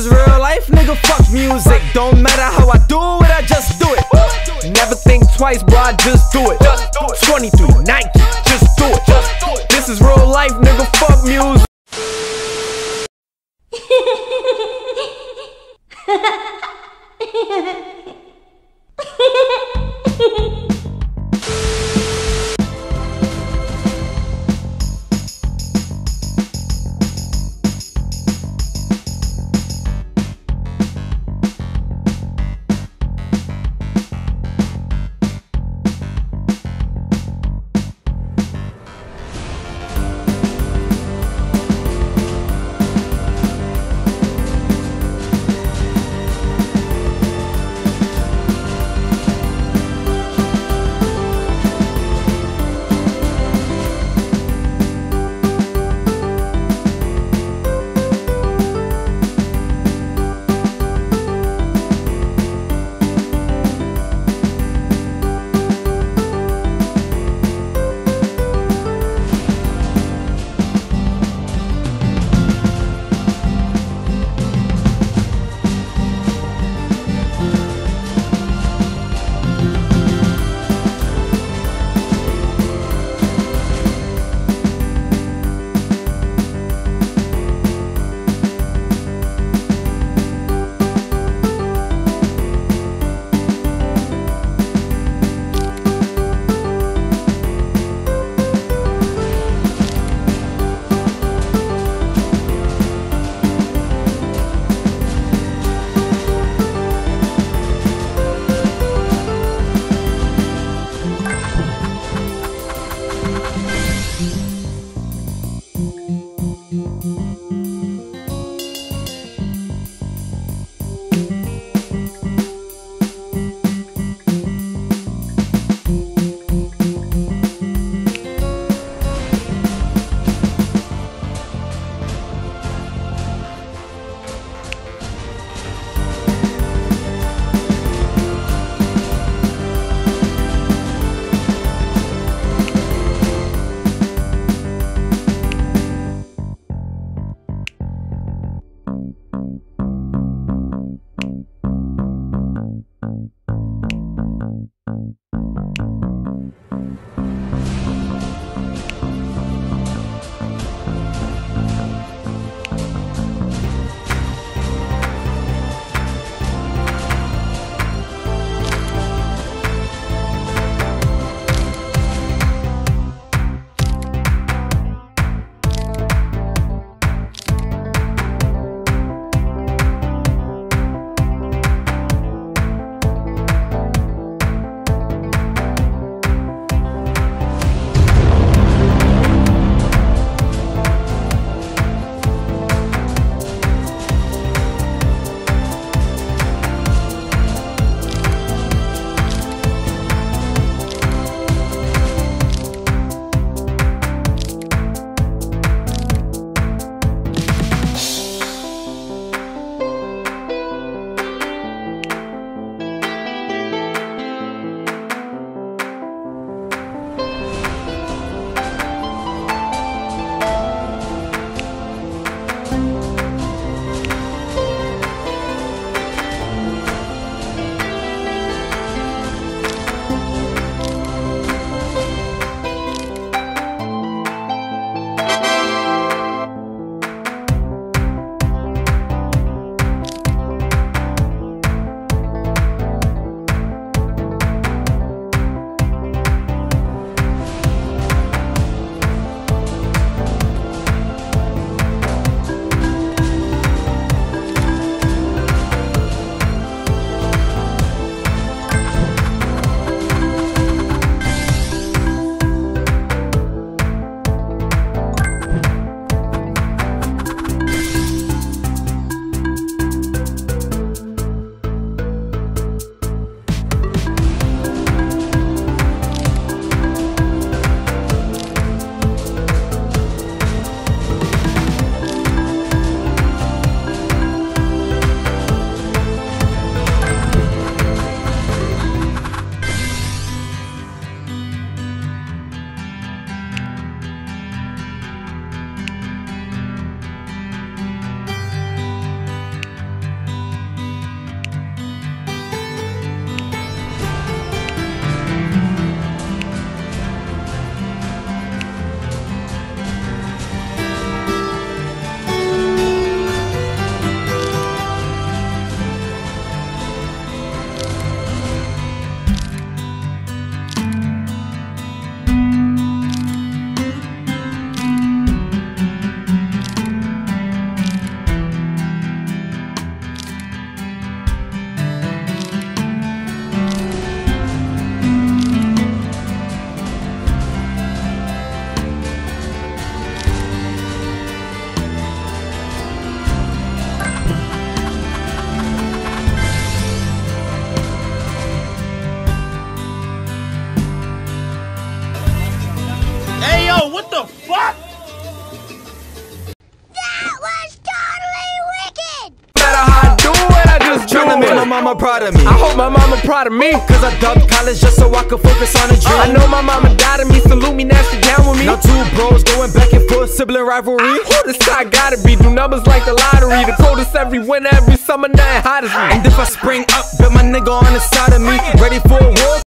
is real life, nigga. Fuck music. Don't matter how I do it, I just do it. Never think twice, bro. I just do it. 23, Nike, just do it. This is real life, nigga. Fuck music. Mama proud of me. I hope my mama proud of me. Cause I dubbed college just so I could focus on a uh, dream. I know my mama died of me, salute me, nasty down with me. Now two bros going back and forth, sibling rivalry. Who this guy gotta be? Do numbers like the lottery. The coldest every winter, every summer, nothing hot as me. And if I spring up, bet my nigga on the side of me. Ready for a war?